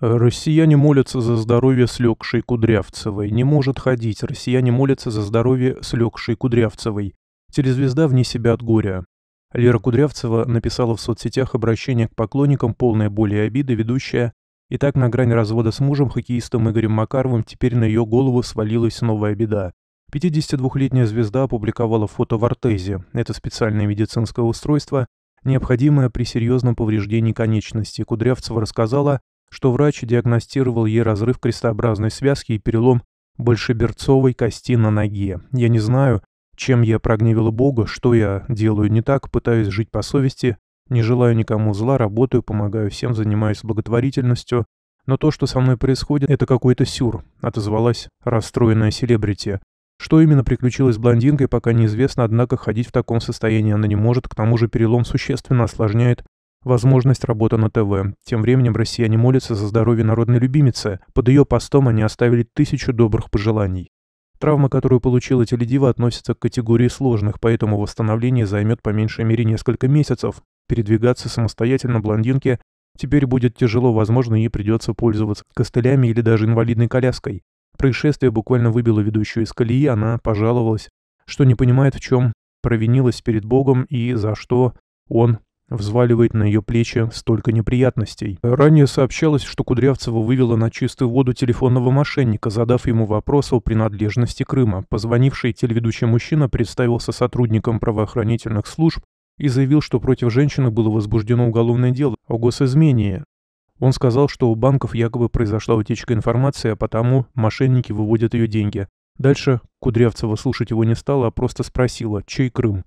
Россияне молятся за здоровье слегшей Кудрявцевой. Не может ходить. Россияне молятся за здоровье слегшей Кудрявцевой. Телезвезда вне себя от горя. Лера Кудрявцева написала в соцсетях обращение к поклонникам, полное боли и обиды, ведущая и так на грани развода с мужем, хоккеистом Игорем Макаровым, теперь на ее голову свалилась новая беда. 52-летняя звезда опубликовала фото в ортезе. Это специальное медицинское устройство, необходимое при серьезном повреждении конечности. Кудрявцева рассказала, что врач диагностировал ей разрыв крестообразной связки и перелом большеберцовой кости на ноге. Я не знаю, чем я прогневила Бога, что я делаю не так, пытаюсь жить по совести, не желаю никому зла, работаю, помогаю всем, занимаюсь благотворительностью. Но то, что со мной происходит, это какой-то сюр, отозвалась расстроенная селебрити. Что именно приключилось с блондинкой, пока неизвестно, однако ходить в таком состоянии она не может, к тому же перелом существенно осложняет возможность работы на ТВ. Тем временем россияне молятся за здоровье народной любимицы. Под ее постом они оставили тысячу добрых пожеланий. Травма, которую получила теледива, относится к категории сложных, поэтому восстановление займет по меньшей мере несколько месяцев. Передвигаться самостоятельно блондинке теперь будет тяжело, возможно, ей придется пользоваться костылями или даже инвалидной коляской. Происшествие буквально выбило ведущую из колеи, она пожаловалась, что не понимает, в чем провинилась перед Богом и за что он взваливает на ее плечи столько неприятностей. Ранее сообщалось, что Кудрявцева вывела на чистую воду телефонного мошенника, задав ему вопрос о принадлежности Крыма. Позвонивший телеведущий мужчина представился сотрудником правоохранительных служб и заявил, что против женщины было возбуждено уголовное дело о госизмене. Он сказал, что у банков якобы произошла утечка информации, а потому мошенники выводят ее деньги. Дальше Кудрявцева слушать его не стала, а просто спросила, чей Крым.